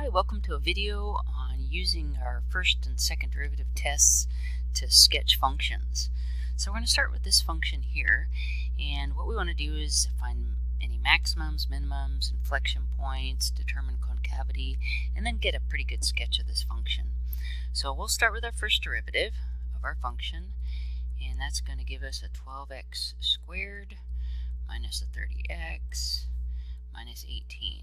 Hi, welcome to a video on using our first and second derivative tests to sketch functions. So we're going to start with this function here, and what we want to do is find any maximums, minimums, inflection points, determine concavity, and then get a pretty good sketch of this function. So we'll start with our first derivative of our function, and that's going to give us a 12x squared minus a 30x minus 18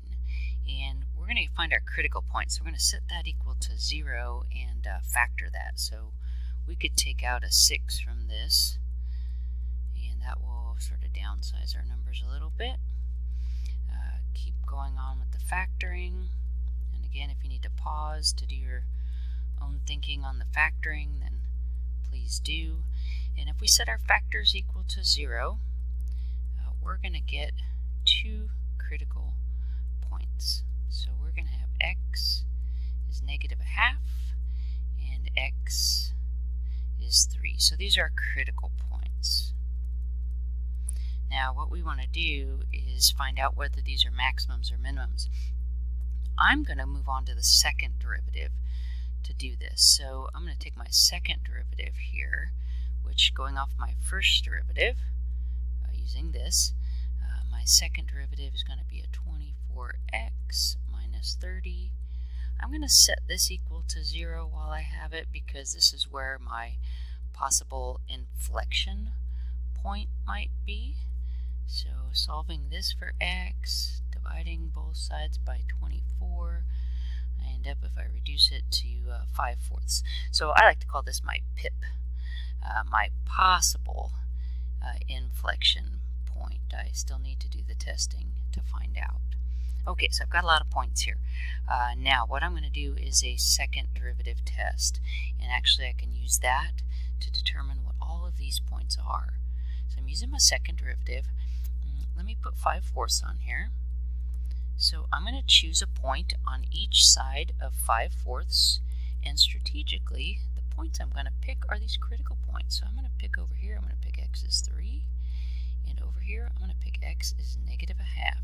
and we're going to find our critical point. So we're going to set that equal to 0 and uh, factor that. So we could take out a 6 from this, and that will sort of downsize our numbers a little bit. Uh, keep going on with the factoring. And again, if you need to pause to do your own thinking on the factoring, then please do. And if we set our factors equal to 0, uh, we're going to get two critical So we're going to have x is negative a half and x is 3. So these are critical points. Now what we want to do is find out whether these are maximums or minimums. I'm going to move on to the second derivative to do this. So I'm going to take my second derivative here, which going off my first derivative, uh, using this, second derivative is going to be a 24x minus 30. I'm going to set this equal to 0 while I have it because this is where my possible inflection point might be. So solving this for x, dividing both sides by 24, I end up, if I reduce it to uh, 5 fourths. So I like to call this my pip, uh, my possible uh, inflection point. I still need to do the testing to find out. Okay, so I've got a lot of points here. Uh, now, what I'm going to do is a second derivative test. And actually, I can use that to determine what all of these points are. So I'm using my second derivative. Mm, let me put 5 fourths on here. So I'm going to choose a point on each side of 5 fourths. And strategically, the points I'm going to pick are these critical points. So I'm going to pick over here, I'm going to pick x is 3. X is negative a half.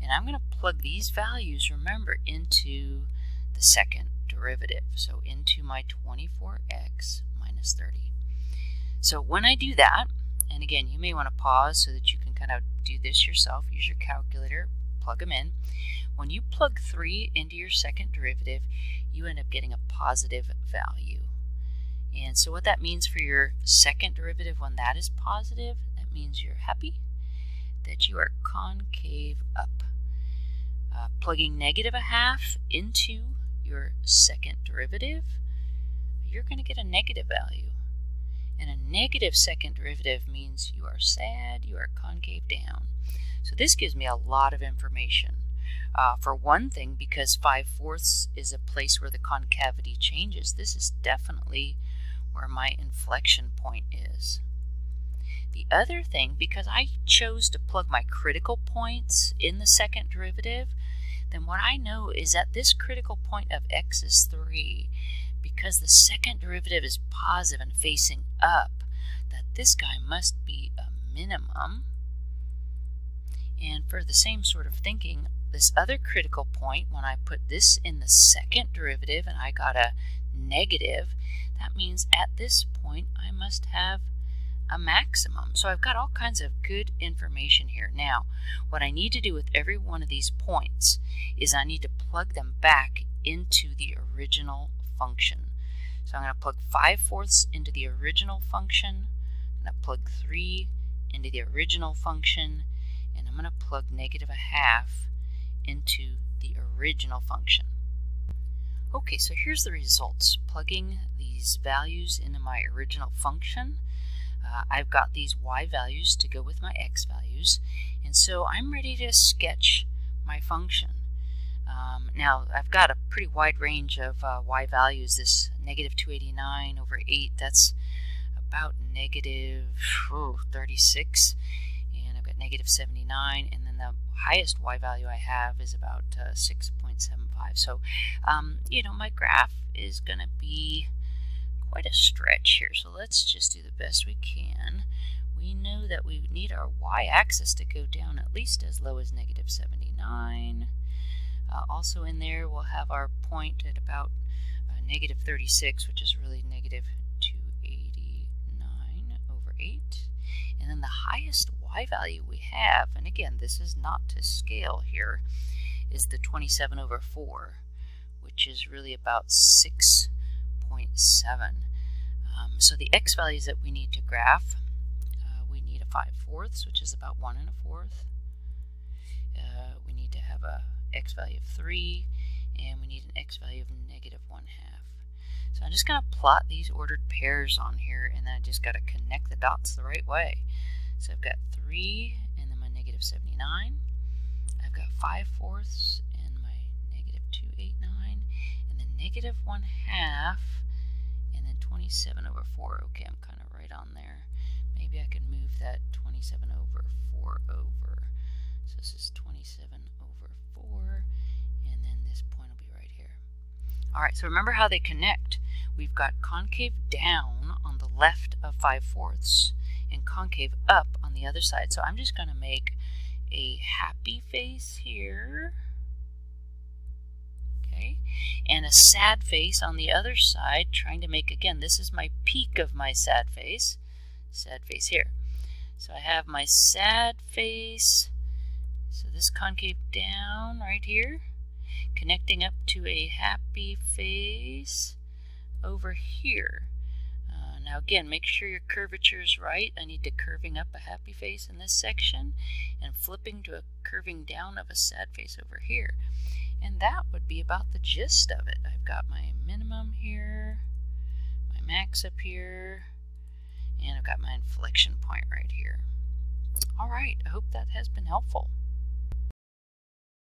And I'm going to plug these values, remember, into the second derivative. So into my 24x minus 30. So when I do that, and again, you may want to pause so that you can kind of do this yourself. Use your calculator, plug them in. When you plug 3 into your second derivative, you end up getting a positive value. And so what that means for your second derivative when that is positive, that means you're happy that you are concave up. Uh, plugging negative a half into your second derivative, you're going to get a negative value. And a negative second derivative means you are sad, you are concave down. So this gives me a lot of information. Uh, for one thing, because 5 fourths is a place where the concavity changes, this is definitely where my inflection point is. The other thing, because I chose to plug my critical points in the second derivative, then what I know is that this critical point of x is 3, because the second derivative is positive and facing up, that this guy must be a minimum. And for the same sort of thinking, this other critical point, when I put this in the second derivative and I got a negative, that means at this point I must have a maximum. So I've got all kinds of good information here. Now, what I need to do with every one of these points is I need to plug them back into the original function. So I'm going to plug 5 fourths into the original function. I'm going to plug 3 into the original function. And I'm going to plug negative a half into the original function. Okay, so here's the results. Plugging these values into my original function uh, I've got these y values to go with my x values, and so I'm ready to sketch my function. Um, now, I've got a pretty wide range of uh, y values. This negative 289 over 8, that's about negative oh, 36, and I've got negative 79, and then the highest y value I have is about uh, 6.75. So, um, you know, my graph is going to be quite a stretch here, so let's just do the best we can. We know that we need our y-axis to go down at least as low as negative 79. Uh, also in there, we'll have our point at about uh, negative 36, which is really negative 289 over 8. And then the highest y value we have, and again, this is not to scale here, is the 27 over 4, which is really about 6.7. Um, so the x values that we need to graph, uh, we need a 5 fourths, which is about 1 and a fourth. Uh, we need to have a x value of 3, and we need an x value of negative 1 half. So I'm just going to plot these ordered pairs on here, and then I just got to connect the dots the right way. So I've got 3, and then my negative 79. I've got 5 fourths, negative 1 half, and then 27 over 4. Okay, I'm kind of right on there. Maybe I can move that 27 over 4 over. So this is 27 over 4, and then this point will be right here. All right, so remember how they connect. We've got concave down on the left of 5 fourths and concave up on the other side. So I'm just going to make a happy face here. And a sad face on the other side, trying to make, again, this is my peak of my sad face. Sad face here. So I have my sad face, so this concave down right here, connecting up to a happy face over here. Uh, now again, make sure your curvature is right. I need to curving up a happy face in this section and flipping to a curving down of a sad face over here. And that would be about the gist of it. I've got my minimum here, my max up here, and I've got my inflection point right here. All right, I hope that has been helpful.